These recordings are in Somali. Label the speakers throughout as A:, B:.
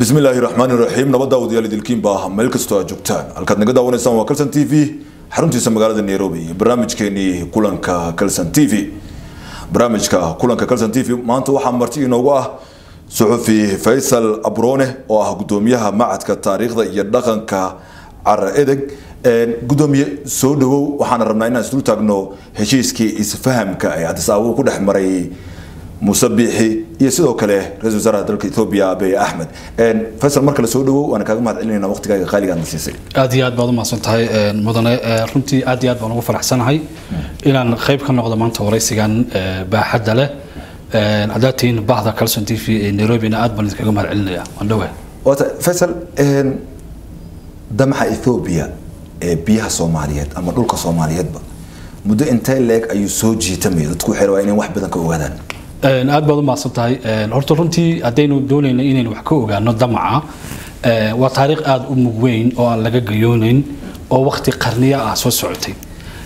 A: bismi illaahi raxmaani raxiim nabadda wadayaal idilkiinba meel kastoo aad joogtaan. Halkaad naga daawanaysaan waa calson t v. Xaruntiisa magaalada nairobi iyo barnaamijkeenii kulanka calson t v. Barnaamijka kulanka calson t v maanta waxaa marti inoogu ah suxufi faysal abrone oo ah gudoomiyaha macadka taariikhda iyo dhaqanka cara edeg. Gudoomiye soo dhawow waxaana rabnaa inaan isdul taagno heshiiskii isfahamka ee cadis aabuu ku dhex maray muuse biixi iyo sidoo kale ra'isul wasaaraha dalka ethoobia abiy axmed faysal mar kale soo dhawow waana kaaga mahad celinayna waqtigaaga qaaliga aadna siisay.
B: Aad iyo aad baad umahadsan tahay mudane. Runtii aad iyo aad baan ugu faraxsanahay inaan qayb ka noqdo maanta waraysigan baaxadda leh. Haddaad tihiin bahda calson t v ee nairobina aad baan idinkaga mahad celinaya. Waan dhowaa
A: waata faysal damaca ethoobia ee biyaha soomaaliyeed ama dhulka soomaaliyeedba muddo intee leeg ayuu soo jiitamaya dadku waxay rabaa inay wax badan ka ogaadaan
B: aad baad umahadsan tahay horta runtii haddaynu doonayna inaynu wax ka ogaano damaca waa taariikh aada u mug weyn oo aan laga gayoonayn oo waqti qarniyo ah soo socotay.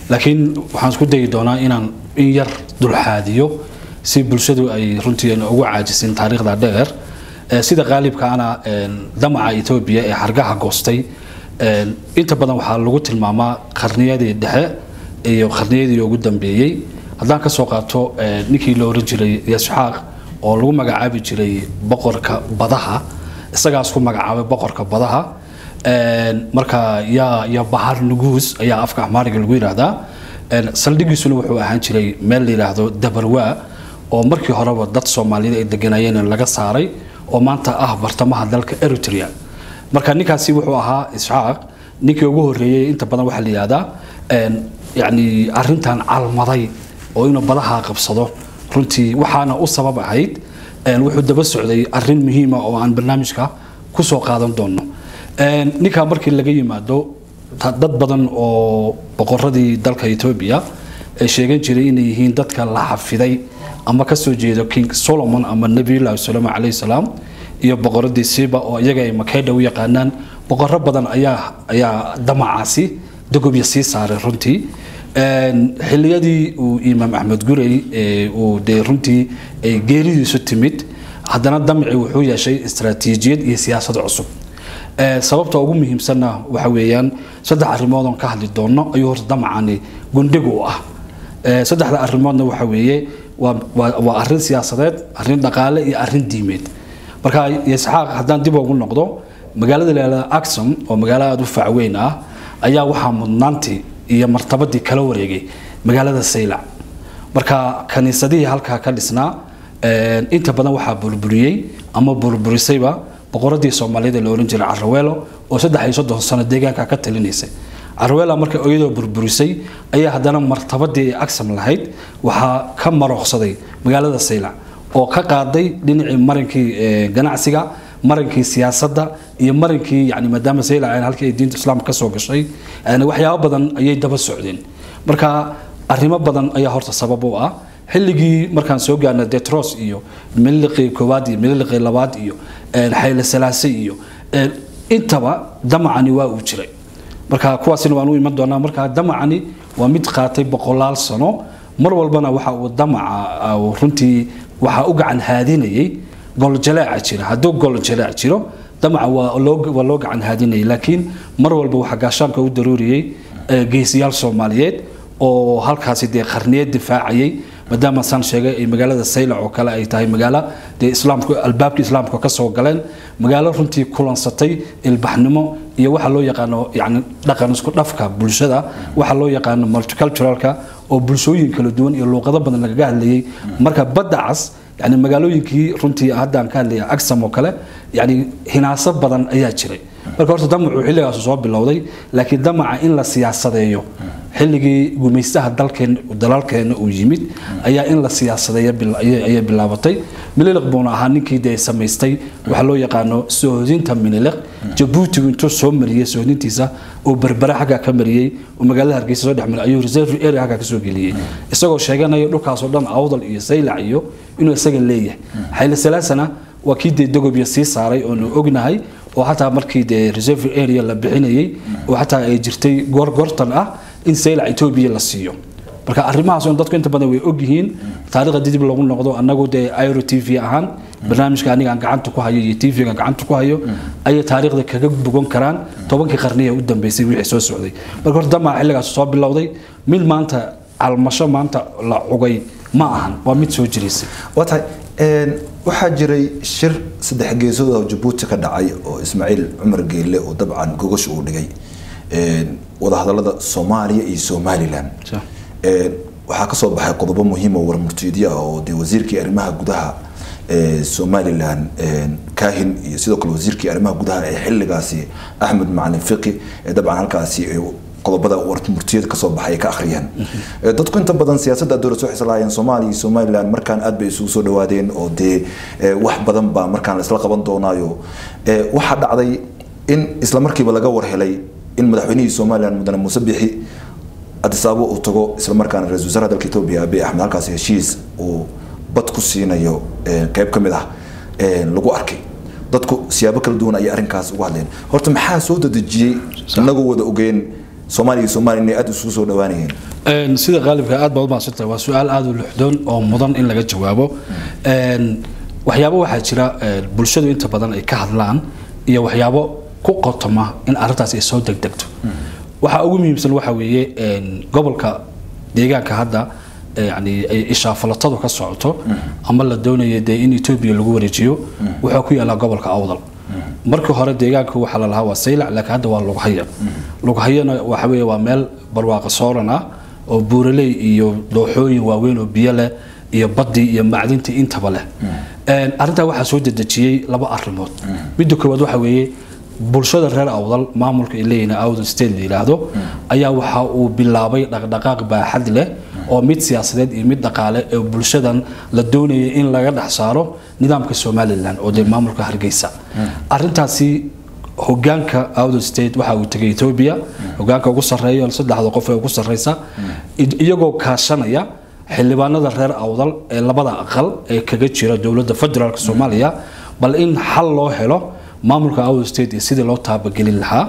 B: Laakiin waxaan isku dayi doonaa inaan in yar dulxaadiyo si bulshadu ay runtii ugu caajisin taariikhda dheer. Sida qaalibka ana damaca etoobiya ee xargaha goostay. Inta badan waxaa lagu tilmaamaa qarniyadii dhexe iyo qarniyadii ugu dambeeyey haddaan ka soo qaato ninkii la oran jiray yasxaaq oo lagu magacaabi jiray boqorka badaha isagaas ku magacaabay boqorka badaha marka yaa ya bahar nuguus ayaa afka axmaariga lagu yidhaahdaa saldhigiisuna wuxuu ahaan jiray meel la yidhaahdo dabarwaa oo markii horeba dad soomaaliyeed ay deganayeen laga saaray oo maanta ah bartamaha dalka eritrea. Marka ninkaasi wuxuu ahaa isxaaq ninkii ugu horreeyey inta badan waxaa la yidhahdaa yacni arrintan calmaday oo inuu badaha qabsado. Runtii waxaana u sabab ahayd wuxuu daba socday arrin muhiima oo aan barnaamijka ku soo qaadan doono ninkaa markii laga yimaado dad badan oo boqoradii dalka etoobiya ay sheegan jiray inay yihiin dadka la xafiday ama ka soo jeedo king solomon ama nabiyullahi salama calayhi salaam iyo boqoradii siba oo iyaga ay makeydha u yaqaanaan boqoro badan ayaa ayaa damacaasi dagobya sii saaray runtii xiliyadii uu imaam axmed gurey uu dee runtii geeridiisu timid haddana damci wuxuu yeeshay istaraatiijiyad iyo siyaasad cusub. Sababta ugu muhiimsanna waxa weeyaan saddex arrimood oon ka hadli doono ayuu horta damacani gundhigu u ah. Saddexda arrimoodna waxa weeye waa arrin siyaasadeed arrin dhaqaale iyo arrin diimeed. Marka isxaaq haddaan dib ugu noqdo magaalada leelada axom oo magaalo aada u facweyn ah ayaa waxaa mudnaantii iyo martabadii kala wareegay magaalada saylac marka kaniisadihii halkaa ka dhisnaa inta badan waxaa burburiyey ama burburisayba boqoradii soomaaliyeed ee la ohan jiray caraweelo oo saddex iyo soddon sano deegaanka ka talinaysay. Caraweela marka iyadoo burburisay ayaa haddana martabadii ay agsam lahayd waxaa ka marooqsaday magaalada saylac oo ka qaaday dhinacii marinkii ganacsiga marinkii siyaasadda iyo marinkii yani maadaama saylac halkii ay diinta islaamka ka soo gashay waxyaabo badan ayay daba socdeen. Marka arrimo badan ayaa horta sabab u ah. Xilligii markaan soo gaarna detros iyo mililiqii koowaad iyo mililiqii labaad iyo xayle salaase iyo intaba damacani waa uu jiray. Marka kuwaasina waan u iman doonaa. Marka damacani waa mid qaatay boqolaal sano. Mar walbana waxa uu damaca runtii waxaa u gacan haadinayay goljaleeca jira hadduu goljaleec jiro damaca waa loo gacan haadinayay laakiin mar walba waxaa gaashaanka u daruuriyey geesiyaal soomaaliyeed oo halkaasi dee qarniyeed difaacayay maadaama saan sheegay ay magaalada saylac oo kale ay tahay magaalo dee islaamku albaabka islaamka ka soo galeen. Magaalo runtii kulansatay ilbaxnimo iyo waxa loo yaqaano yani dhaqan isku dhafka bulshada waxa loo yaqaano multiculturalka oo bulshooyin kala duwan iyo luuqado badan lagaga hadlayay. Marka badda cas yani magaalooyinkii runtii haddaan ka hadlaya agsam oo kale yani hinaaso badan ayaa jiray. Marka horta damacu xilligaas soo bilowday laakiin damaca in la siyaasadeeyo xilligii gumaystaha dalkeen dalalkeena uu yimid ayaa in la siyaasadeeyo ayay bilaabatay. Mililiq buuna ahaa ninkii dee samaystay. Waxa loo yaqaano soohodinta mililiq jabuutigu intuu soo mariyey soohodintiisa oo berbere xaggaa ka mariyey oo magaalada hargeysa soo dhexmaray ayuu reserve area xaggaa ka soo geliyey isagoo sheeganaya dhulkaasoo dhan awdal iyo saylac iyo inuu isaga leeyahay. Xayle salaasana waa kii dee dogobya sii saaray oonu ognahay. Oo xataa markii dee reserve area la bixinayay. Oo xataa ay jirtay goorgoortan ah in saylac etoobiya la siiyo. Marka arrimahaas dadku inta badan way ogyihiin taariikhda dib lagu noqdo annagu dee iro t v ahaan barnaamijka aniga aan gacanta ku hayo iyo tvga gacanta ku hayo ayay taariikhda kaga bogan karaan. Tobankii qarniya u dambeysay wixii soo socday. Marka horta damaca xilligaas soo bilowday mid maanta calmasho maanta la cugay ma ahan waa mid soo jiraysay
A: waa tahay een, waxaa jiray shir saddex oo jabuuti ka dhacay oo ismaaciil cumar geelle oo dabcan gogasha uu dhigay wadahadalada soomaaliya iyo somalilan. Een, waxaa ka soo baxay qodobo muhiim oo oo dee wasiirkii arrimaha gudaha ee somalilan een, kaahin iyo sidoo kale wasiirkii arrimaha gudaha ee xilligaasi axmed macalin fiqi ee dabcan halkaasi qodobada warmurtiyada ka soo baxay ay ka akhriyeen Ee, dadku inta badan siyaasadda dowlad waxay islaayeen soomaaliya iyo somalilan markaan aad bay isugu soo dhawaadeen oo dee ee, wax badan baa markaan la isla qaban doonaayo. Waxaa dhacday in isla markiiba laga warhelay in madaxweynihii somalilan mudane muuse bixi adisaabo uu tago isla markaana ra'iisul wasaaraha dalka etoobiya abiy axmed halkaas heshiis uu bad ku siinayo ee, qayb ka mid ah lagu arkay. Dadku siyaabo kala duwan ayay arrinkaas uga hadleen. Horta maxaa soo dadejiyey inagoo wada ogeen soomaaliya iyo somaliya inay aad isugu soo dhawaanayeen
B: Een, sida qaalibka aad baad umaadsantahay waa su'aal aada u luxdoon oo mudan in laga jawaabo. Waxyaabo waxaa jira bulshadu inta badan ay ka hadlaan iyo waxyaabo ku qotoma in arrintaas ay soo degdegto. Waxa ugu muhiimsan waxa weeye gobolka deegaanka hadda yani ay ishaafalatadu ka socoto ama la doonayo dee in etoobiya lagu wareejiyo wuxuu ku yaalaa gobolka awdal. Markii hore deegaanka waxaa la lahaa waa saylac laakiin hadda waa lughaya lughayana waxa weeye waa meel barwaaqo sooran ah oo buuraley iyo dooxooyin waaweyn oo biyo leh iyo baddii iyo macdintii intaba leh. Een, arrintaa waxaa soo dedejiyey laba arrimood. Midda koowaad waxa weeye bulshada reer awdal maamulka ay leeyihiin awdal state la yidhaahdo ayaa waxa uu bilaabay dhaqdhaqaaq baaxad leh oo mid siyaasadeed iyo mid dhaqaale ee bulshadan la doonayay in laga dhex saaro nidaamka somalilan oo dee maamulka hargeysa. Arrintaasi hogaanka awdal state waxa uu tegay ethiopia hogaanka ugu sarreeya saddexda qof ee ugu sarreysa i- iyagoo kaashanaya xildhibaanada reer awdal ee labada aqal ee kaga jira dowladda federaalk soomaaliya bal in xal loo helo maamulka awdal state sidii loo taabagelin lahaa.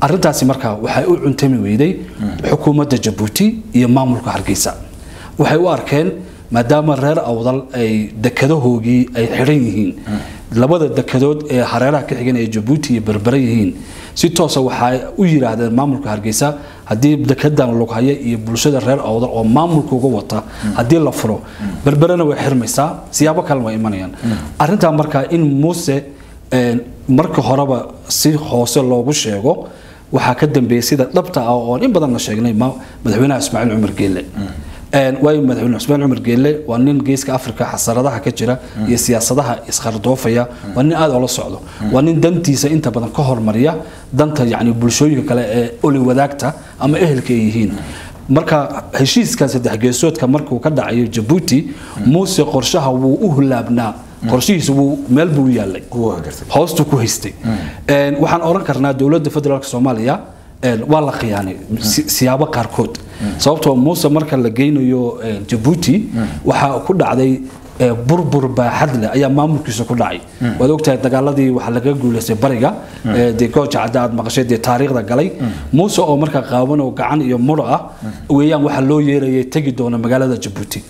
B: Arrintaasi marka waxay u cuntami weyday xukuumadda jabuuti iyo maamulka hargeysa. Waxay u arkeen maadaama reer awdal ay dekadahoogii ay xidhan yihiin. Labada dekadood ee hareeraha ka xigan ee jabuuti iyo berbere yihiin. Si toosa waxay u yidhaahdeen maamulka hargeysa haddii dekadan lughaya iyo bulshada reer awdal oo maamulka uga wata haddii la furo berberena way xirmaysaa siyaabo kalena way imanayaan. Arrintaa markaa in muuse marka horeba si hoose loogu sheego waxaa ka dambeeyay sida dhabta ah oo in badan la sheegnay ma- madaxweynaha ismaaciil cumar geelle. Waayo madaxweyne ismaaciil cumar geelle waa nin geeska afrika xasaradaha ka jira iyo siyaasadaha isqardoofaya waa nin aad oola socdo. Waa nin dantiisa inta badan ka hormariya danta yani bulshooyinka kale ee oli wadaagta ama ehelka ay yihiin. Marka heshiiskan saddex geesoodka markuu ka dhacayo jabuuti muuse qorshaha wuu u hulaabnaa qorshihiisa wuu meel buu yaalay.
A: Waa gartay.
B: hoostu ku haystay. Een, waxaan oran karnaa dowladda federaalk soomaaliya waa la khiyaanay si- siyaabo qaarkood. Sababtoo muuse marka la geynayo jabuuti waxaa ku dhacday burbur baaxad leh ayaa maamulkiisa ku dhacay. Waad ogtahay dagaaladii waxaa laga guuleystay bariga ee, dee gooja cadda aad maqashay dee taariikhda galay. Muuse oo markaa qaawan oo gacan iyo muro ah weeyaan waxaa loo yeerayay tegi doona magaalada jabuuti.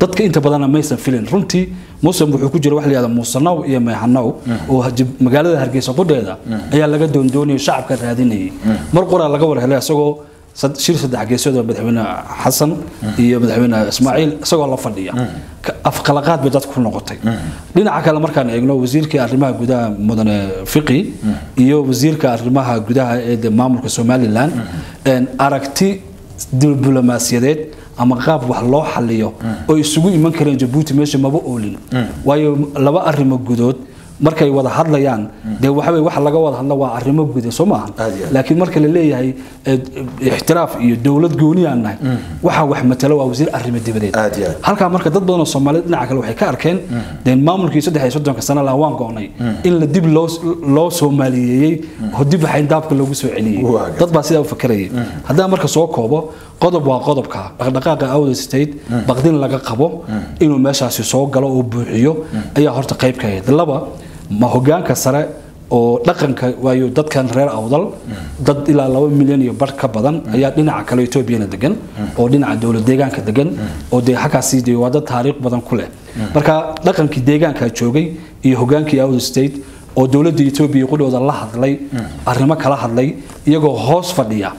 B: Dadka inta badanna maysan filin. Runtii muuse wuxuu ku jira wax la yihahda muusanow iyo meexanow oo magaalada hargeysa qudheeda ayaa laga doondoonayay shacabka raadinayay. Mar qoraa laga war helay isagoo shir saddex geesood oo madaxweyne xasan iyo madaxweyne ismaaciil isagoo la fadhiya. Ka- afqalaqaad bay dadku ku noqotay. Dhinaca kale markaan eegno wasiirkii arrimaha gudaha mudane fiqi iyo wasiirka arrimaha gudaha ee maamulka somalilan aragti diblomaasiyadeed ama qaab wax loo xaliyo oo isugu iman kareen jabuuti meesha maba oolin. Waayo laba arrimo gudood markay wada hadlayaan dee waxawey waxa laga wada hadla waa arrimo guda soo maaha laakiin marka la leeyahay eh, ixtiraaf iyo dowlad gooni aan nahay waxa wax matalo waa wasiir arrimo dibadeed. Halkaa marka dad badan oo soomaaliyed dhinaca kale waxay ka arkeen dee maamulkii saddex iyo soddonka sano laha waan go'nay in la dib loo loo soomaaliyeeyey oo dib xayndaabka loogu soo celiyey. Dad baa sidaa u fakarayay haddaan marka soo koobo qodob waa qodobka. Dhaqdhaqaaqa awda state baqdin laga qabo inuu meeshaasi soo galo oo buuxiyo ayaa horta qayb ka ahayd. Laba ma hogaanka sare oo dhaqanka waayo dadkan reer awdal dad ilaa laba milyan iyo bar ka badan ayaa dhinaca kale etoobiyana degan oo dhinaca dowlad deegaanka degan oo dee xaggaasi dee waa dad taariikh badan ku leh. Marka dhaqankii deegaanka joogay iyo hogaankii awdal state oo dowladda etoobiya qudhooda la hadlay arrimo kala hadlay iyagoo hoos fadhiya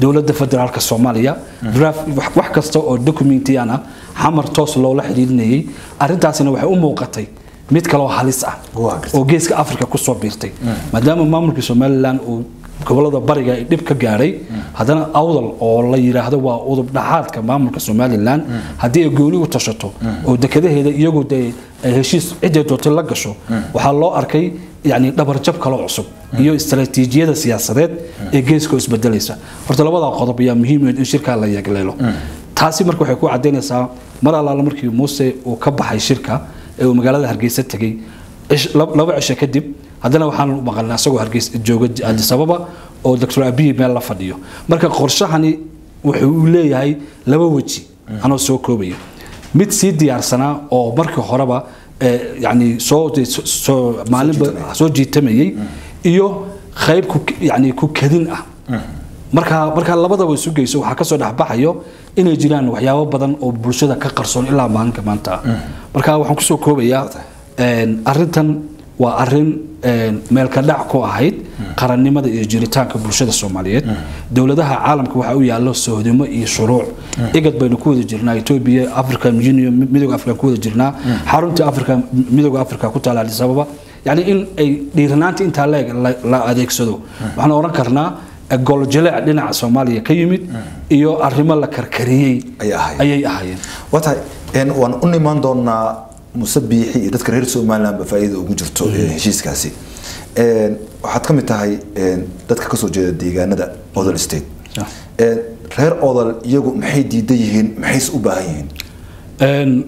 B: dowladda federaalka soomaaliya wax- kasta oo documentian ah xamar toos loola xidhiidinayay arrintaasina waxay u muuqatay mid kaloo halis ah oo geeska afrika ku soo biirtay. Maadaama maamulka somalilan uu gobollada bariga dhib ka gaadhay haddana awdal oo la yidhaahdo waa udub dhaxaadka maamulka somalilan haddii ay gooni u tashato oo dekadaheeda iyagu dee ay heshiis ciday doonta la gasho waxaa loo arkay yani dhabarjab kaloo cusub iyo istaraatiijiyada siyaasadeed ee geeska isbedelaysa. Horta labada qodob ayaa muhiim ah in shirkaa la yeegleelo. Taasi marka waxay ku cadaynaysaa mar allaala markii muuse uu ka baxay shirka ee uu magaalada hargeysa tegey. Lab- laba cisho kadib haddana waxaan maqalnay asagoo hargeysa jooga addis ababa oo dr abiy meel la fadhiyo. Marka qorshahani wuxuu uu leeyahay laba weji anoo soo koobaya mid sii diyaarsanaa oo markii horeba yani soo maalinba soo jiitamayay iyo qayb ku yani ku kadin ah. Marka marka labadaba isu geyso waxaa ka soo dhexbaxayo inay jiraan waxyaabo badan oo bulshada ka qarsoon ilaa maalinka maanta. Marka waxaan ku soo koobayaa een, arrintan waa arrin een, meelka dhac ku ahayd qarannimada iyo jiritaanka bulshada soomaaliyeed. Dowladaha caalamka waxaa u yaallo sohdimo iyo shuruuc. Igad baynu ku wada jirnaa etoobiya african union midooda africa ku wada jirnaa. Xaruntii africa midooda africa ku taala addis ababa yani in ay dhiiranaanta intaa leeg la adeegsado. Waxaan oran karnaa golojeleec dhinaca soomaaliya ka yimid iyo arrimo la karkariyey ayay ahaayeen.
A: waan u nimaan doonaa muse biixi iyo dadka reer somalilandba faa'iida ugu jirto ee, heshiiskaasi. Waxaad ka mid tahay dadka ka soo jeeda deegaanada odal state. Reer odal iyagu maxay diidan yihiin maxayse u baahan yihiin?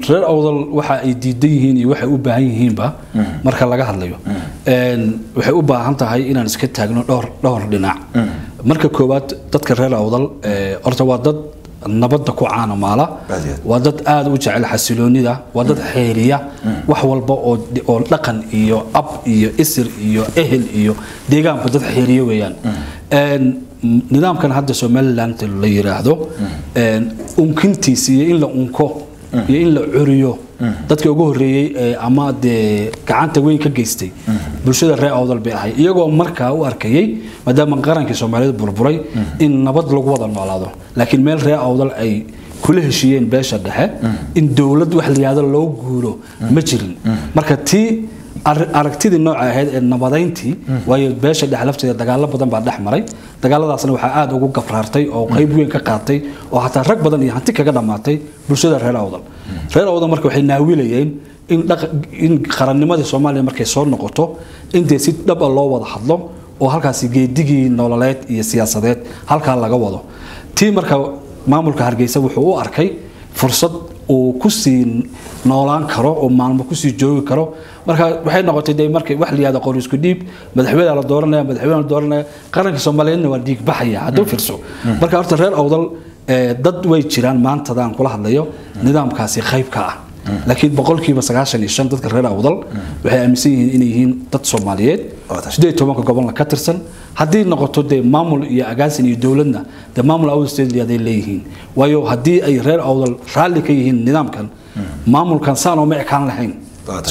B: Reer awdal waxa ay diidan yihiin iyo waxay u baahan yihiinba marka laga hadlayo. Waxay u baahan tahay inaan iska taagno dhowr dhinac marka koowaad dadka reer awdal horta waa dad nabadda ku caanamaala waa dad aad u jecel xasiloonida waa dad xeeriya wax walba oo dhaqan iyo ab iyo isir iyo ehel iyo deegaanba dad xeeriya weeyaan. Een, m- nidaamkan hadda somaliland la yiraahdo een, unkintiisa iyo in la unko iyo in la curiyo dadka ugu horeeyey ee ama dee gacanta weyn ka geystay bulshada reer awdal bay ahay iyagoo markaa u arkayay maadaama qarankii soomaaliyeed burburay in nabad lagu wada noolaado. Laakiin meel reer awdal ay kula heshiiyeen beesha dhexe in dowlad wax la yihahdo loo guuro ma jirin. Marka tii ar- aragtidii nooca ahayd ee nabadayntii waayo beesha dhexe lafteeda dagaalo badan baa dhex maray. Dagaaladaasna waxaa aad ugu gabraartay oo qayb weyn ka qaatay oo xataa rag badan iyo hanti kaga dhammaatay bulshada reer awdal reer awdal marka waxay naawilayeen in qarannimadii soomaaliya markay soo noqoto in dee si dhab ah loo wada hadlo oo halkaasi geedigii nololeed iyo siyaasadeed halkaa laga wado. Tii marka maamulka hargeysa wuxuu u arkay fursad uu ku sii noolaan karo oo maalmo ku sii joogi karo. Marka waxay noqotay de markay wax la yihahdo qori isku dhiib madaxweyne la dooranaya madaxweyne la dooranaya qaranka soomaaliyeedna waa dhiig baxaya hadduu fiirso. Marka horta reer awdal dad way jiraan maantadaan kula hadlayo nidaamkaasi qayb ka ah. Laakiin boqolkiiba sagaashan iyo shan dadka reer awdal waxay aaminsan yihiin inay yihiin dad soomaaliyeed. Sideed tobanka gobolna ka tirsan haddii noqoto dee maamul iyo agaasin iyo dowladna dee maamul awdal leeyihiin. Waayo haddii ay reer awdal raalli ka yihiin nidaamkan maamulkan saan ooma ekaan lahayn?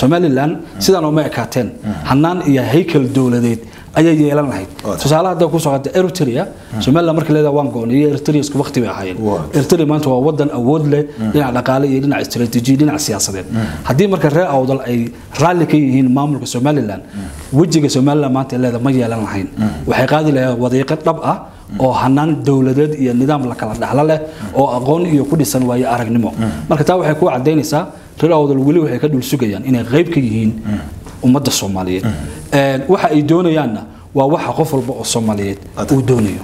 B: Somalilan sidaan ooma ekaateen hanaan iyo haykal dowladeed ayay yeelan lahayd. Tusaale hadda ku socota eritrea somalilan marka leedaha waan go'nay iyo eritrea isku waqti bay ahaayeen. Eritrea maanta waa wadan awood leh dhinac dhaqaale iyo dhinac istaraatiijiya dhinac siyaasadeed. Haddii marka reer awdal ay raalli ka yihiin maamulka somalilan wejiga somalilan maanta ay leedahay ma yeelan lahayn. Waxay qaadi lahayd wadiiqo dhab ah oo hanaan dowladeed iyo nidaam la kala dhaxlo leh oo aqoon iyo ku dhisan waayo aragnimo. Marka taa waxay ku cadaynaysaa reer awdal weli waxay ka dhul sugayaan inay qayb ka yihiin ummadda soomaaliyeed waxa ay doonayaanna waa waxa qof walba oo soomaaliyeed uu doonayo.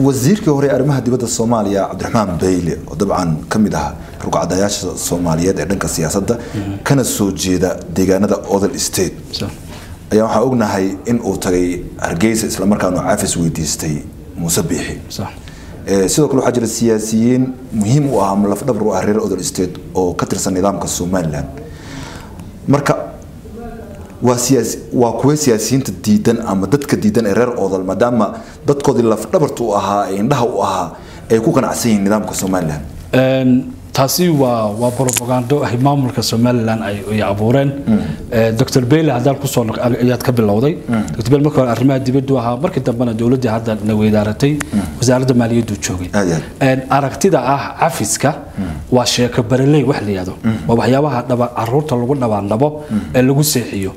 A: Wasiirkii hore arrimaha dibadda soomaaliya cabdiraxmaan bayle oo dabcan ka mid ah rugcadayaasha soomaaliyeed ee dhanka siyaasadda kana soo jeeda deegaanada odal state. Ayaa waxaa ognahay in uu tagay hargeysa islamarkaana uu caafis weydiistay muuse biixi sidoo kale waxaa jira siyaasiyiin muhiim u ah ama lafdhabar u ah reer odol state oo ka tirsan nidaamka somaliland. Marka waa kuwa siyaasiyiinta diidan ama dadka diidan ee reer oodal maadaama dadkoodii lafdhabarta u ahaa ee indhaha u ahaa ay ku ganacsan yihiin nidaamka somalilan
B: taasi waa waa propagando ay maamulka somalilan ay abuureen. Ee, dr bayle haddaan ku soo ayaad ka bilowday. Dr bayle marka hore arrimaha dibaddu ahaa markii dambena dowladdii hadda na weydaaratay wasaaradda maaliyaddu joogay. Een, aragtida ah cafiska waa sheeko bareley wax la yihahdo waa waxyaabaha carruurta lagu dhabaandhabo ee lagu seexiyo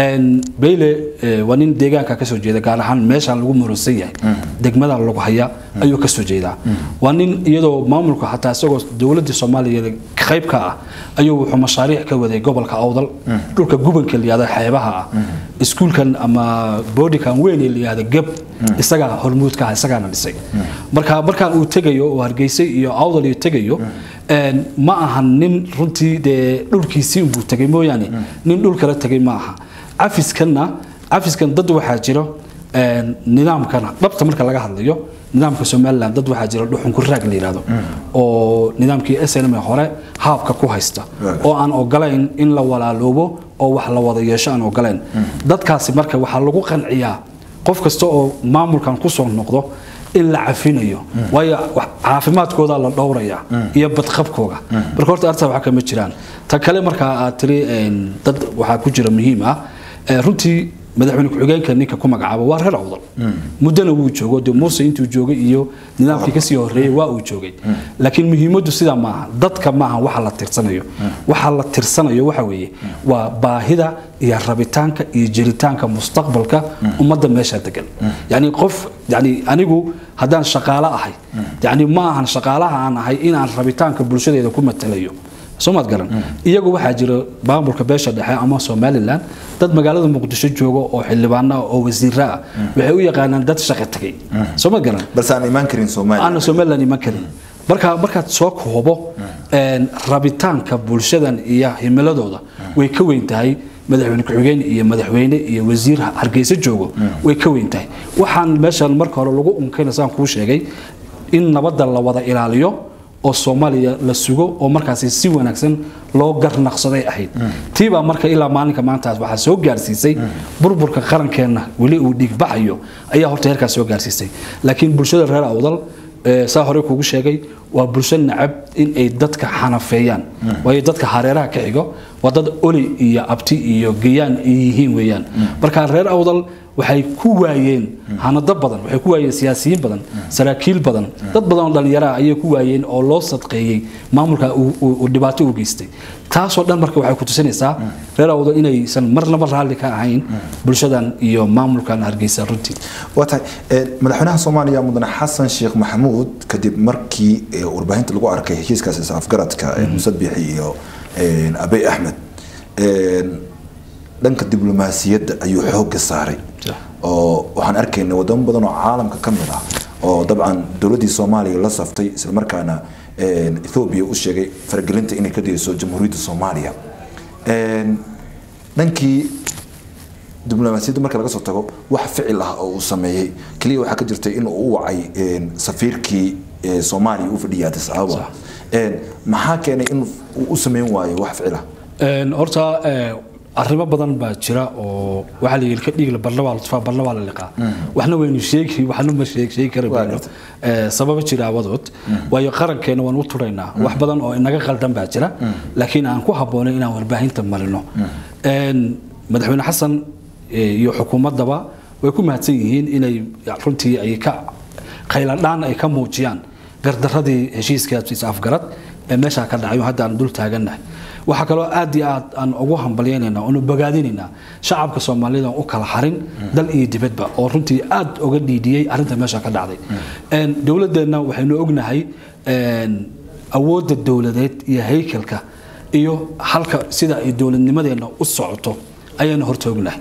B: bayle ee, waa nin deegaanka ka soo jeeda gaar ahaan meeshaan lagu muransan yahay. Degmada lagu haya ayuu ka soo jeedaa. Waa nin iyadoo maamulka xataa isagoo dowladda soomaaliya qayb ka ah ayuu wuxuu mashaariic ka waday gobolka awdal. Dhulka gubanka la yihahdo xeebaha ah. Iskuulkan ama boodikan weyn ee la yihahdo geb. Isagaa hormuudka ah isagaana dhisay. Marka markaan uu tegayo oo hargeysay iyo awdal iyo tegayo ma ahan nin runtii dee dhulkiisii unbuu tegay mooyaane. Nin dhul kala tegay ma aha cafiskanna cafiskan dad waxaa jiro nidaamkana dhabta marka laga hadlayo nidaamka somalilan dad waxaa jira dhuxunku raag la yidhahdo oo nidaamkii snm hore haabka ku haysta. Oo aan ogolayn in la walaaloobo oo wax la wada yeesho aan ogolayn. Dadkaasi marka waxaa lagu qanciyaa qof kasta oo maamulkan ku soo noqdo in la cafinayo. Waayo wax- caafimaadkooda la dhowraya iyo badqabkooga marka horta arta waxa kama jiraan. Ta kale markaa aad tiri dad waxaa ku jira muhiim ah runtii madaxweyne ku-xigeenka ninka ku magacaabo waa reer awdal. Muddana wuu joogo de muuse intuu joogay iyo nidaamkii ka sii horeeyey waa uu joogay. Laakiin muhiimaddu sidaa maaha dadka maaha waxa la tirsanayo. Waxa la tirsanayo waxa weeye waa baahida iyo rabitaanka iyo jiritaanka mustaqbalka ummadda meesha degan yani qof yani anigu haddaan shaqaale ahay yani ma ahan shaqaalaha aan ahay inaan rabitaanka bulshadeeda ku matalayo soomaad garan iyagu waxaa jira maamulka beesha dhexe ama somalilan dad magaalada muqdisho jooga oo xildhibaano ah oo wasiiro ah waxay u yaqaanaan dad shaqo tagay. Soomaad garan
A: balse aan imaan karin soomaaliya.
B: Aana somalilan iman karin. Marka markaad soo koobo rabitaanka bulshadan iyo himiladooda way ka weyn tahay. Madaxweyne ku-xigeen iyo madaxweyne iyo wasiir hargeysa joogo way ka weyn tahay. Waxaan meeshan marka hore lagu unkayna saan kuu sheegay in nabadda la wada ilaaliyo oo soomaaliya la sugo oo markaasi si wanaagsan loo garnaqsaday ahayd. Tiibaa marka ilaa maalinka maantaas waxaa soo gaarsiisay. Burburka qarankeenna weli uu dhiigbaxayo ayaa horta heerkaas soo gaarsiisay. Laakiin bulshada reer awdal ee, saa hore kugu sheegay waa bulsho nacab in ay dadka xanafeeyaan. Waayo dadka hareeraha ka xigo waa dad oli iyo abti iyo geyaan yihiin weeyaan. Marka reer awdal waxay ku waayeen hanado badan waxay ku waayeen siyaasiyiin badan saraakiil badan. Dad badan oo dhalinyara ah ayay ku waayeen oo loo sadqeeyey maamulka dhibaato u geystay. Taasoo dhan marka waxay ku tusinaysaa reer awdal inaysan marnaba raalli ka ahayn bulshadan iyo maamulkan hargeysa runtii.
A: Waa tahay ee, madaxweynaha soomaaliya mudane xasan sheekh maxamuud kadib markii warbaahinta lagu arkay heshiiskaas is afgaradka ee muuse biixi iyo abey axmed dhanka diblomaasiyadda ayuu xoogga saaray oo waxaan arkaynay wadamo badan oo caalamka ka mid ah oo dabcan dowladdii soomaaliya la saftay islamarkaana ee, ethoobia u sheegay faragelinta inay ka dayso jamhuuriyadda soomaaliya. Dhankii diblomaasiyadda marka laga soo tago wax ficil ah oo uu sameeyey. Keliya waxaa ka jirtay in uu u wacay safiirkii soomaaliya u fadhiyay addis ababa maxaa keenay in uu u sameyn waayo wax ficil ah?
B: Horta arrimo badan baa jira oo waxaa la dhiigla barna waa la liqaa. Waxna waynu sheegi waxna ma sheeg sheegi kara
A: Waa
B: bayno
A: gartay.
B: Ee, sababa jira awadood. Waayo qarankeena waan u turaynaa. Wax badan oo inaga qaldan baa jira. Laakiin aan ku habboonay inaan warbaahinta marino. Madaxweyne xasan ee, iyo xukuumaddaba way ku mahadsan yihiin inay runtii ay ka khayladhaan ay ka muujiyaan gardaradii heshiiskaas is afgarad ee meeshaa ka dhacayo hadda aan dul taagannahay waxaa kaloo aad iyo aad aan ugu hambalyaynayna oonu bogaadinaynaa shacabka soomaalida u kala harin dal iyo dibadba oo runtii aad uga dhiidhiyey arrinta meesha ka dhacday. Een, dowladdeenna waxaynu ognahay awoodda dowladeed iyo haykalka iyo halka sida ay dowladnimadeenna u socoto ayaynu horta ognahay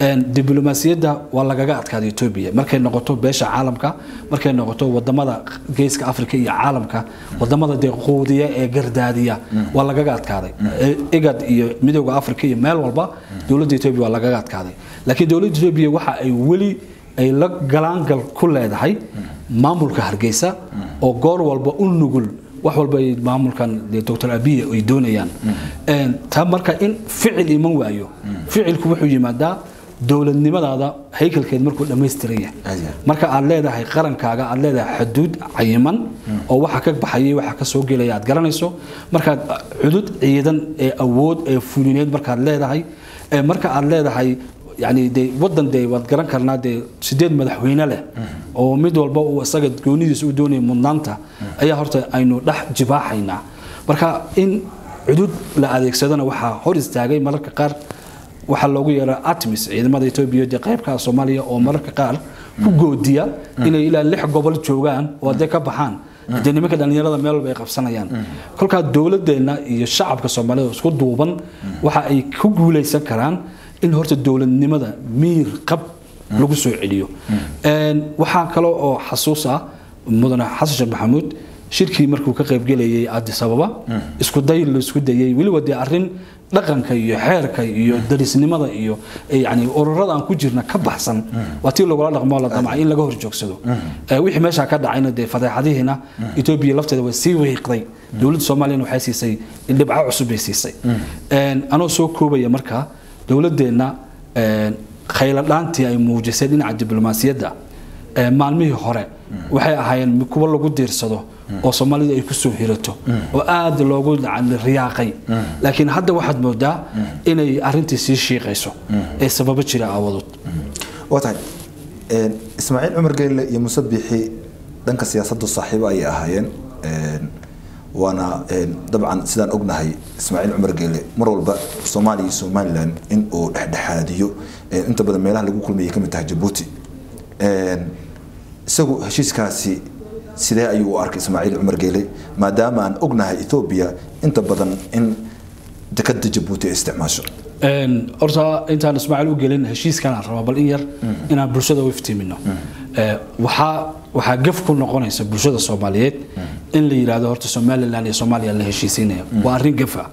B: diblomaasiyadda waa lagaga adkaaday etoobiya markay noqoto beesha caalamka markay noqoto waddamada geeska afrika iyo caalamka waddamada dee quudiya ee gardaadiya waa lagaga adkaaday. E- igad iyo midooda afrika iyo meel walba dowladda etoobiya waa lagaga adkaaday. Laakiin dowladda etoobiya waxa ay weli ay la galaangal ku leedahay maamulka hargeysa oo goor walba u nugul wax walba ay maamulkan dr abiy ay doonayaan. Taa marka in ficil iman waayo ficilku wuxuu yimaadaa dowladnimadaada haykalkeed markuu dhammaystiran yahay. Marka aad leedahay qarankaaga aad leedahay xuduud cayiman oo waxa ka baxayay waxa ka soo gelaya aad garanayso markaad xudud ciidan ee awood ee fulineed markaad leedahay ee marka aad leedahay yani dee wadan dee waad garan karnaa dee sideed madaxweyne leh oo mid walba uu isaga goonidiisa u doonaya mudnaanta ayaa horta aynu dhex jibaaxaynaa. Marka in cudud la adeegsadana waxaa hor istaagay mararka qaar waxaa loogu yeeraa atmis ciidamada etoobiya dee qaybka soomaaliya oo mararka qaar ku goodiya inay ilaa lix gobol joogaan oo hadday ka baxaan. Dee nimanka dhallinyarada meel walba ay qabsanayaan. Kolkaa dowladeenna iyo shacabka soomaalida oo isku duuban waxa ay ku guuleysan karaan in horta dowladnimada miir qab lagu soo celiyo. Waxaa kale oo xasuus ah mudane xasan sheekh maxamuud shirkii markuu ka qaybgelayay addis ababa isku day la isku dayay. Weliba dee arrin dhaqanka iyo xeerka iyo darisnimada iyo eh, yani ururada aan ku jirna ka baxsan waa tii lagula dhaqmo la damcay in laga hor joogsado. Eh, wixii meesha ka dhacayna dee fadeexadihiina etoobiya lafteeda way sii wiiqday dowladda soomaaliyana waxay siisay dhibco cusub bay siisay. Anoo soo koobaya markaa dowladeenna een, khayladhaantii ay muujisay dhinaca diblomaasiyadda ee maalmihii hore. Waxay ahaayeen kuwa lagu diirsado oo soomaalidu ay ku soo hirato. Oo aad loogu riyaaqay. Laakiin hadda waxaad moodaa inay arintii sii shiiqayso ee sababo jira aawadood.
A: Waa tahay een, ismaaciil cumar geelle iyo muuse biixi dhanka siyaasaddu saaxiibo ayay ahaayeen. Een, waana dabcan sidaan ognahay ismaaciil cumar geelle mar walba soomaaliya iyo somalilan in uu dhexdhexaadiyo. Inta badan meelaha lagu kulmayay ka mid tahay jabuuti isagu heshiiskaasi sidee ayuu u arkay ismaaciil cumar geelle maadaama aan ognahay etoobiya inta badan in dekada jabuuti ay isticmaasho.
B: Horta intaan ismaaciil u gelin heshiiskan aan rabaa bal in yar inaan bulshada u iftiimino. Ee, waxaa waxaa gef ku noqonaysa bulshada soomaaliyeed in la yidhaahdo horta somalilan iyo soomaaliya la heshiisiinaya. Waa arrin gef ah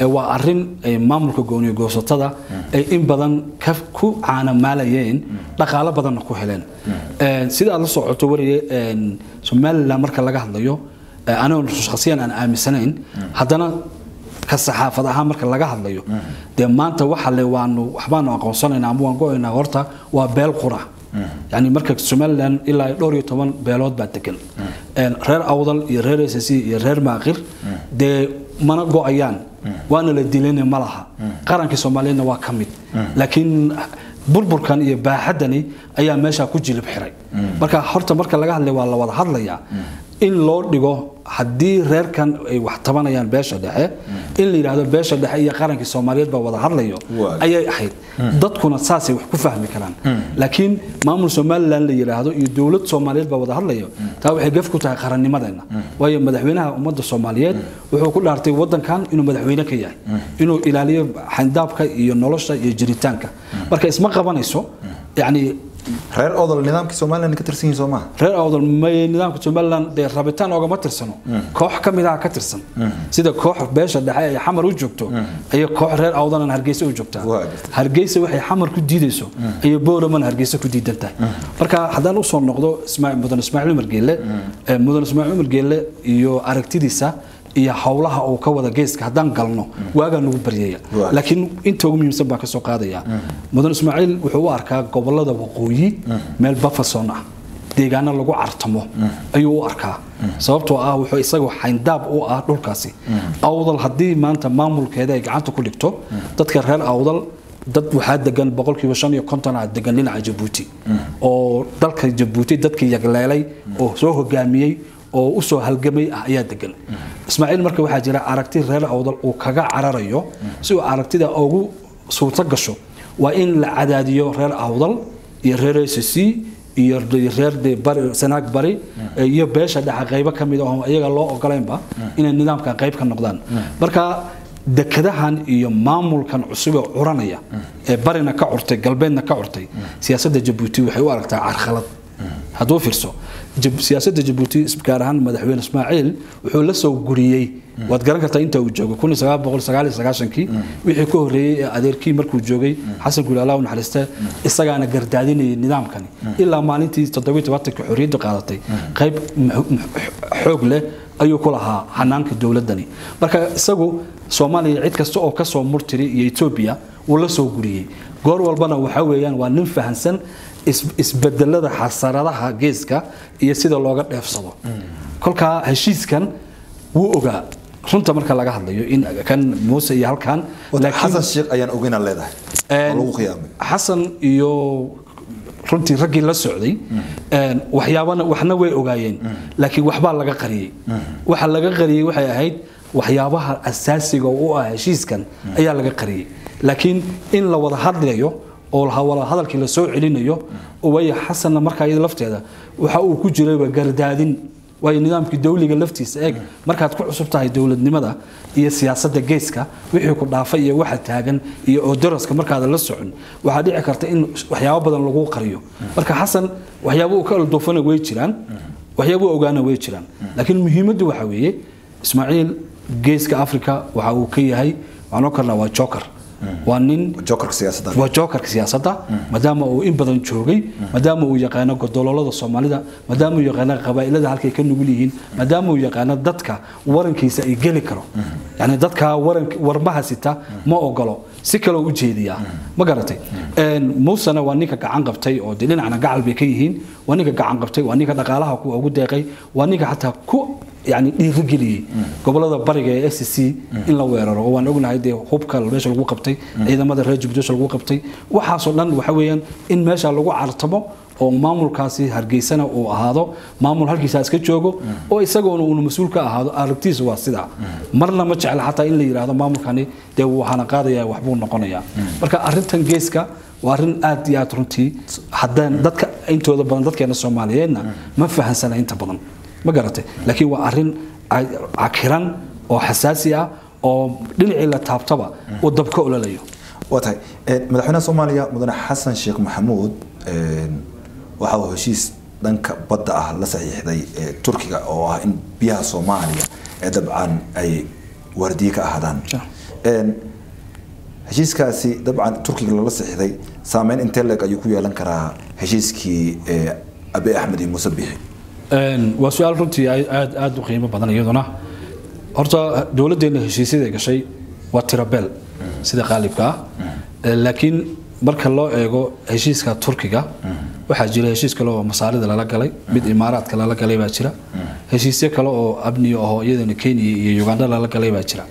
B: Ee, waa arrin ay maamulka gooniyo goosatada ay in badan ku caanamaalayeen dhaqaalo badanna ku heleen. Ee, sida aad la socoto wariye somalilan marka laga hadlayo ee, aniga shakhsiyan aan aaminsanayn haddana ka saxaafad ahaan marka laga hadlayo dee maanta waxa le waanu waxbaanu aqoonsanaynaa ama waan go'aynaa horta waa beel qura yani marka somalilan ilaa dhowr iyo toban beelood baa degan reer awdal iyo reer ss iyo reer maaqir dee mana go'ayaan. Waana la dilayna ma laha. Qarankii soomaaliyeedna waa ka mid. Laakiin burburkan iyo baaxadani ayaa meesha ku jilib xiray. Marka horta marka laga hadlay waa la wada hadlayaa in loo dhigo haddii reerkan ay wax tabanayaan beesha dhexe in la yidhaahdo beesha dhexe iyo qarankii soomaaliyeed baa wada hadlayo
A: Waay.
B: ayay ahayd dadkuna saasay wax ku fahmi karaan laakiin maamul somalilan la yidhaahdo iyo dowlad soomaaliyeed baa wada hadlayo taa waxay gaf ku tahay qarannimadeena waayo madaxweynaha ummadda soomaaliyeed wuxuu ku dhaartay wadankan inuu madaxweyne ka yahay inuu ilaaliyo xandaabka iyo nolosha iyo jiritaanka marka isma qabanayso yani
A: reer odol nidaamkii somalilan ka tirsan yihiin soo maaha
B: reer awdal may nidaamka somalilan dee rabitaan oogama tirsano koox ka mid ah ka tirsan. Sida koox beesha dhexe ay xamar u joogto ayay koox reer awdalan hargeysa u joogtaa. Hargeysa waxay xamar ku diidayso ayay booraman hargeysa ku diidan tahay marka haddaan u soo noqdo mudan ismaaciil umar geelle mudan ismaaciil umar geelle iyo aragtidiisa iyo howlaha uu ka wada geeska haddaan galno waagaa nagu baryaya laakiin inta ugu muhiimsan baan ka soo qaadaya. Mudan ismaaciil wuxuu u arkaa gobollada waqooyi meel bafason ah. Deegaano lagu cartamo ayuu u arkaa. Sababtoo ah wuxuu isagu xayndaab u ah dhulkaasi. Awdal haddii maanta maamulkeeda ay gacanta ku dhigto dadka reer awdal dad waxaa degan boqolkiiba shan iyo konton ah degan dhinaca jabuuti. Oo dalka jabuuti dadkii yagleelay oo soo hogaamiyey oo u soo halgamay ah ayaa degan ismaaciil marka waxaa jira aragti reer awdal uu kaga cararayo si uu aragtida ugu suurto gasho waa in la cadaadiyo reer awdal iyo reer sc iyo reer sanaag bari iyo beesha dhexe qaybo ka mid ah iyaga loo ogolaynba inay nidaamkan qayb ka noqdaan. Marka dekadahan iyo maamulkan cusub ee curanaya ee barina ka curtay galbeedna ka curtay siyaasadda jabuuti waxay u aragtaa carkhalad hadduu fiirso Jab- siyaasadda jabuuti gaar ahaan madaxweyne ismaaciil wuxuu la soo guriyey. Waad garan kartaa inta uu iyo sagaashankii. Wixii ka horreeyey ee adeerkii markuu joogay xasan guul allah u naxariiste isagaana gardaadinayay nidaamkani. Ilaa maalintii xorriyadda qaadatay qayb xoog leh ayuu ku lahaa hanaanka dowladani marka isagu soomaaliya cid kasta oo ka soo murtiri iyo etoobiya wuu la soo guriyey. Goor walbana waxa weeyaan waa nin fahansan isbedelada xasaradaha geeska iyo sida looga dheefsado. Kolkaa heshiiskan wuu ogaa. Runta marka laga hadlayo in kan muuse iyo halkan
A: xasan sheekh ayaan ogeynaa leedahay. Lagu qiyaamay.
B: Xasan iyo runtii raggii la socday waxyaabana waxna way ogaayeen. Laakiin waxbaa laga qariyey. Waxa laga qariyey waxay ahayd waxyaabaha asaasiga u ah heshiiskan ayaa laga qariyey. Laakiin in la wada hadlayo oo hadalkii la soo celinayo waayo xasanna markaa iyada lafteeda waxa uu ku jirayba gardaadin. Waayo nidaamkii dawliga laftiisa eeg markaad ku cusub tahay dowladnimada iyo siyaasadda geeska wixii ku dhaafay iyo waxa taagan iyo odaraska markaada la socon waxaa dhici karta in waxyaabo badan lagu qariyo. Marka xasan waxyaabo uu ka aldoofana way jiraan waxyaabo ogaana way jiraan. Laakiin muhiimaddu waxa weeye ismaaciil geeska africa waxa uu ka yahay waxaan oo karnaa waa joker waa nin waa jokerka siyaasadda. Maadaama uu in badan joogay maadaama uu yaqaano godololada soomaalida maadaama uu yaqaano qabaa'ilada halkay ka nugul yihiin maadaama uu yaqaano dadka warankiisa ay geli karo. Yani dadka waran warmaha sita ma ogolo si kaloo u jeediyaa ma garatay? Muusena waa ninka gacan qabtay oo dee dhinacna gacal bay ka yihiin. Waa ninka gacan qabtay waa ninka dhaqaalaha kuwa ugu deeqay. Waa ninka xataa ku yani dhiirigeliyey gobollada bariga ee s c in la weeraro. Oo waan ognahay dee hubka meesha lagu qabtay ciidamada reer jubbaland lagu qabtay. Waxaasoo dhan waxa weeyaan in meesha lagu cartamo oo maamulkaasi hargeysana uu ahaado maamul halkiisa iska joogo oo isagoona uuna mas'uul ka ahaado aragtiisa waa sidaa. Marna ma jecla xataa in la yidhaahdo maamulkani dee waxaana qaadaya waxbuu noqonayaa. Marka arrintan geeska waa arrin aad iyo aad runtii haddaan dadka intooda badan dadkeena soomaaliyeedna ma fahansana inta badan. Ma garatay laakiin waa arrin cakiran oo xasaasi ah oo dhinacii la taabtaba uu dabka ololayo
A: waa tahay. Madaxweynaha soomaaliya mudane xasan sheekh maxamuud waxa uu heshiis dhanka badda ah la saxiixday turkiga oo ah in biyaha soomaaliya ee dabcan ay waardiye ka ahaadaan. Heshiiskaasi dabcan turkiga lala saxiixday saameyn intee leeg ayuu ku yeelan karaa heshiiskii abi axmed iyo muuse bixi?
B: Waa su'aal runtii aad aad u qiimo badan iyaduna. Horta dowladdeena heshiisyada gashay waa tirabeel sida qaalibka ah. Laakiin marka loo eego heshiiska turkiga waxaa jira heshiis kale oo masaarida lala galay mid imaaraadka lala galay baa jira. Heshiisyo kale oo abniyo ahoo iyadana kenya iyo uganda lala galay baa jira.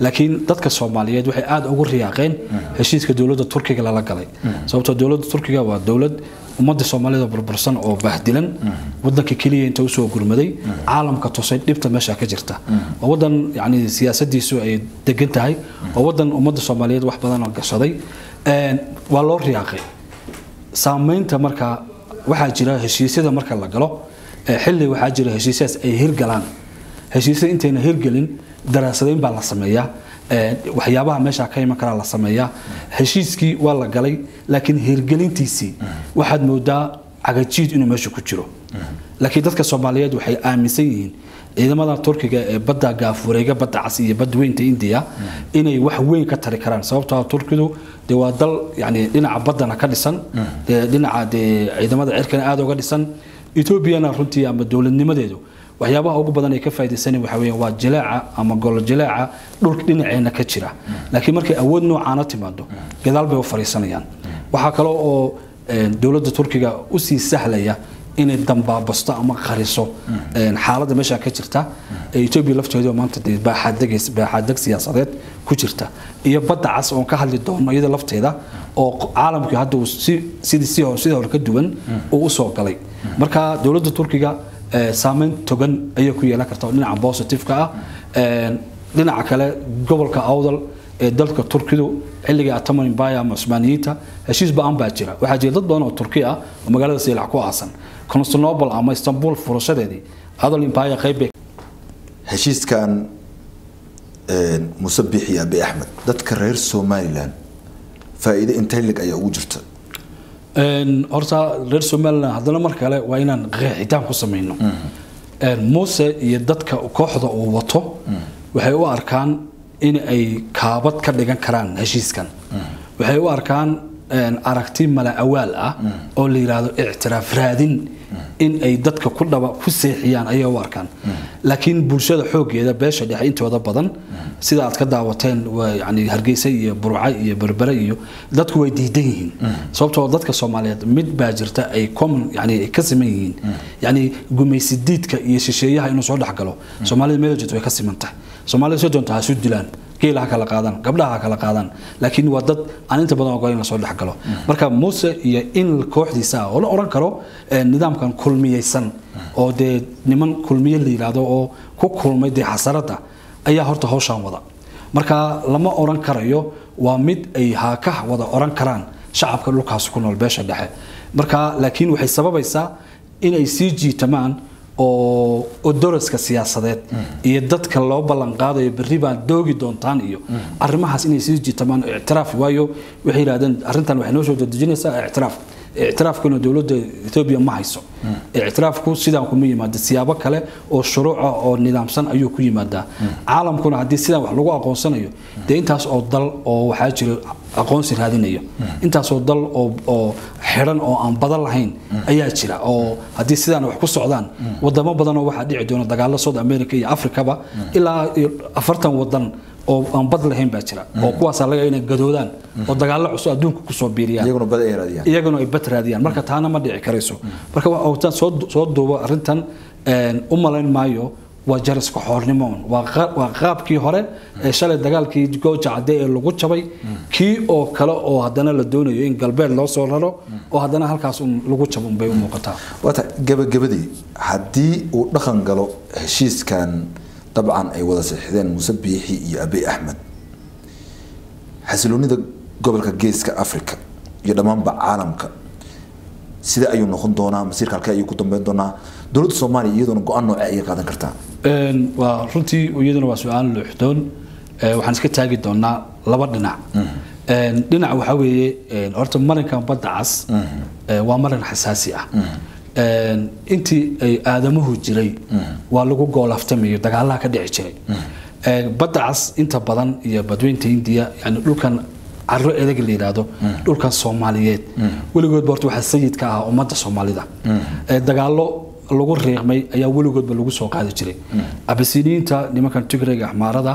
B: Laakiin dadka soomaaliyeed waxay aada ugu riyaaqeen heshiiska dowladda turkiga lala galay. Sababtoo dowladda turkiga waa dowlad ummadda soomaalida burbursan oo baahdilan. Wadanka keliya inta u soo gurmaday caalamka tusay dhibta meesha ka jirta. Waa wadan yani siyaasadiisu ay degan tahay. Waa wadan ummadda soomaaliyeed wax badan oo gashaday. Waa loo riyaaqay saamaynta marka waxaa jira heshiisyada marka la galo xilli waxaa jira heshiisyaas ay hirgalaan. Heshiisyada intayna hirgelin daraasadayn baa la sameeyaa waxyaabaha meesha ka iman karaa la sameeyaa. Heshiiskii waa la galay laakiin hirgelintiisii waxaad moodaa cagajiid inuu meesha ku jiro. Laakiin dadka soomaaliyeed waxay aaminsan yihiin ciidamada turkiga ee badda gaafureega badda cas iyo badda indiya inay wax weyn ka tari karaan sababtoo turkidu de waa dal yani dhinaca baddana ka dhisan. Dee dhinaca dee ciidamada cirkana aada uga dhisan. Etoobiyana runtii ama dowladnimadeedu waxyaabaha ugu badan ay ka faa'iidaysanayaan waxa weeyaan waa jilaaca ama golo jilaaca dhulka dhinaceena ka jira. Laakiin markay awood noocaana timaado gadaal bay u fariisanayaan. Waxaa kale oo dowladda turkiga u sii sahlaya inay dambaabasto ama qariso. Xaaladda meesha ka jirta etoobiya lafteedu maanta dee baaxaadeg siyaasadeed ku jirta. Iyo badda cas oon ka hadli doono iyada lafteeda oo caalamkii hadda uu sidii hore ka duwan uu u soo galay. Marka dowladda turkiga saameyn togan ayay ku yeelan karta oo dhinaca positiveka ah. Dhinaca kale gobolka awdal ee dalka turkidu xilliga ataman ama cusmaaniyiinta heshiis ba'an baa jira. Waxaa jira dad badan oo turki ah oo magaalada saylac ku aasan constantinople ama istanbul furashadeedii adal imbaya qayb
A: heshiiskan muuse bixi abi axmed dadka reer somalilan faa'iido intee lig ayaa ugu jirta.
B: Horta reer somalilan haddana mar kale waa inaan qeexitaan ku samayno. Muuse iyo dadka kooxda uu wato waxay u arkaan in ay kaabad ka dhigan karaan heshiiskan. Waxay u arkaan aragti mala awaal ah oo la yidhaahdo ictiraaf raadin in ay dadka ku dhaba ku seexiyaan ayay u arkaan laakiin bulshada xoogeeda beesha dhexe intooda badan sida aad ka daawateen yani hargeysa iyo burca iyo berbere iyo dadku way diidan yihiin. Sababtoo dadka soomaaliyeed mid baa jirta ay common yani ay ka siman yihiin. Yani gumaysidiidka iyo shisheeyaha inuu soo dhex galo soomaalida meel jirto way ka siman tahay soomaalida soo doonta ha isu dilaan geela ha kala qaadaan gabdhaha ha kala qaadaan laakiin waa dad aan inta badan ogola in la soo dhex galo. Marka muuse iyo in kooxdiisa ah oo la oran karo nidaamkan kulmiyeysan oo dee niman kulmiye la yidhaahdo oo ku kulmay dee xasaradda ayaa horta hawshaan wada. Marka lama oran karayo waa mid ay haaka wada oran karaan shacabka dhulkaas ku nool beesha dhexe. Marka laakiin waxay sababaysaa inay sii jiitamaan oo odoroska siyaasadeed iyo dadka loo ballan qaadayo berri baan doogi doontaan iyo arrimahaas inay sii jiitamaan ictiraaf waayo. Waxay yidhahdeen arrintan waxay noo soo dedejinaysaa ictiraaf ictiraafkuna dowladda etoobiya ma hayso ictiraafku sidaan kuma yimaada siyaabo kale oo shuruuca oo nidaamsan ayuu ku yimaadaa caalamkuna haddii sidaan wax lagu aqoonsanayo dee intaas oo dal oo waxaa jira aqoonsi raadinayo intaasoo dal oo xidhan oo aan badan lahayn ayaa jira oo haddii sidaan wax ku socdaan wadamo badanoo waxaa dhici doona dagaalo south america iyo africaba ilaa afartan wadan oo aan bad lahayn baa jira. oo kuwaas laga inay gadoodaan oo dagaallo cusub adduunka biiriyaan.
A: Iyaguna bad ay raadiyaan.
B: Iyaguna ay bad raadiyaan. Marka taana ma dhici karayso. Marka waxaan soo soo duubo arrintan u malayn maayo waa jariska xoornimo waa qaabkii hore ee shalay dagaalkii gooja cadde ee lagu jabay. Kii oo kale oo haddana la doonayo in galbeed loo soo raro oo haddana halkaas lagu jabo unbay u muuqataa.
A: Waata gabagabadii haddii uu dhaqan galo heshiiskan dabcan ay wada saxiixdeen muuse biixi iyo abiy axmed xasiloonida gobolka geeska africa iyo dhammaanba caalamka sida ayuu noqon doonaa masiirka halkee ayuu ku dambeyn doonaa dowladda soomaaliya iyaduna go'aan nooce ayay qaadan kartaa
B: waa runtii iyaduna waa su'aal luuxdoon waxaan iska taagi doonaa laba dhinac dhinac waxaa weeye horta marinkan badda cas waa marin xasaasi ah intii ay aadamuhu jiray waa lagu goolaftamayo dagaalaha ka dhici jiray. Badda cas inta badan iyo badweynta indiya yani dhulkan caro edeg la yidhaahdo dhulkan soomaaliyeed. Weligoodba horta waxaa sayidka ah ummadda soomaalida. Dagaallo lagu riiqmay ayaa weligoodba lagu soo qaadi jiray. Abasiniyiinta nimankan tigrayga axmaarada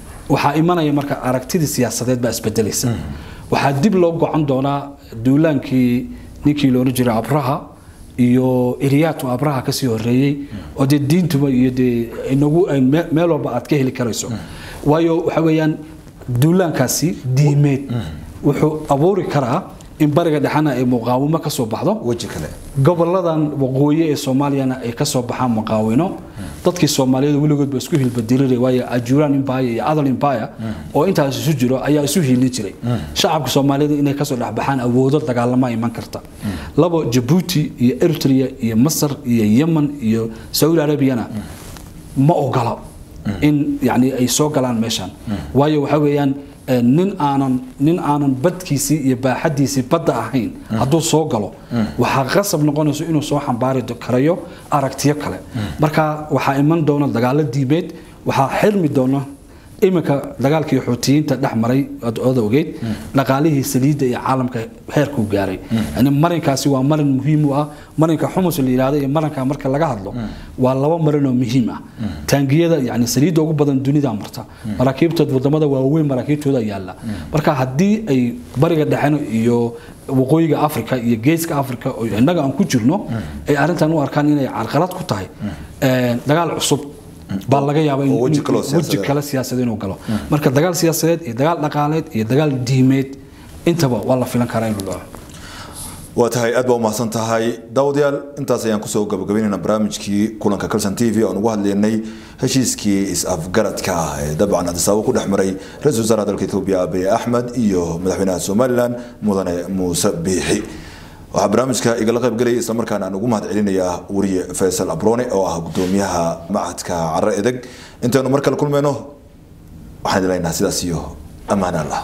B: waxaa imanaya marka aragtidii siyaasadeed baa isbedelaysa. Waxaa dib loo gocan doonaa duulaankii ninkii loola jiray abraha iyo iriyaatu abraha ka sii horeeyey oo dee diintuba iyo dee inagu meel walba aad ka heli karayso. Waayo waxa weeyaan duulaankaasi diimeed wuxuu abuuri karaa in bariga dhexena ay muqaawimo ka soo baxdo. Goboladan waqooyi ee soomaaliyana ay ka soo baxaan muqaawino. Dadkii soomaaliyeed weligoodba isku hilbadiriraya waayo ajuuraan empire iyo adal empire oo intaas isu jiro ayaa isu hiilin jiray. Shacabka soomaaliyeed inay ka soo dhexbaxaan awoodo dagaalama iman karta. Labo jabuuti iyo eritrea iyo masar iyo yemen iyo saudi arabiyana ma ogola in yani ay soo galaan meeshan waayo waxa weeyaan nin aanan nin aanan badkiisii iyo baaxadiisii badda ahayn hadduu soo galo waxaa qasab noqonayso inuu soo xambaari karayo aragtiyo kale. Marka waxaa iman doona dagaalo diimeed waxaa xirmi doona iminka dagaalkii xuutiyiinta dhex maray oda ogeyd dhaqaalihii saliidda iyo caalamka heerkuu gaaray. Marinkaasi waa marin muhiim u ah marinka xumus la yidhahdo iyo marinka marka laga hadlo waa laba marin oo muhiim ah. Taangiyada yani saliidda ugu badan dunida marta maraakiibta waddamada waaweyn maraakiibtooda yaalla. Marka haddii ay bariga dhexena iyo waqooyiga africa iyo geeska africa oo innaga aan ku jirno ay arrintan u arkaan inay carqalad ku tahay dagaal cusub baa laga yaabaa in
A: weji kale siyaasadeed.
B: inuu galo. Marka dagaal siyaasadeed iyo dagaal dhaqaaleed iyo dagaal diimeed intaba waa la filan karaa inuu dhaco
A: waa tahay aad baa umahadsan tahay. Daawadayaal intaas ayaan ku soo gabagabaynayna barnaamijkii kulanka kalson t v oan ugu hadlaynay heshiiskii is-afgaradka ah ee dabcan adisaabo ku dhex maray ra'iisul wasaaraha dalka etoobiya abiy axmed iyo madaxweynaha somalilan mudane muuse biixi waxaa barnaamijka igala qayb gelaya islamarkaana aan ugu mahad celinayaa wariye faysal abrone oo ah gudoomiyaha macadka caro edeg. Intaynu mar kale kulmeyno waxaan idin leenahay sidaas iyo ammaan allah